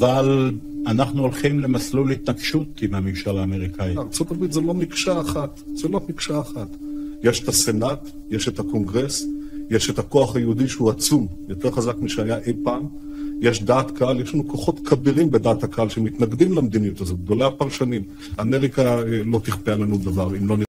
אבל אנחנו הולכים למסלול התנגשות עם הממשל האמריקאי. לא, ארה"ב זה לא מקשה אחת, זה לא מקשה אחת. יש את הסנאט, יש את הקונגרס, יש את הכוח היהודי שהוא עצום, יותר חזק משהיה אי פעם. יש דעת קהל, יש לנו כוחות כבירים בדעת הקהל שמתנגדים למדיניות הזאת, גדולי הפרשנים. אמריקה אה, לא תכפה עלינו דבר אם לא...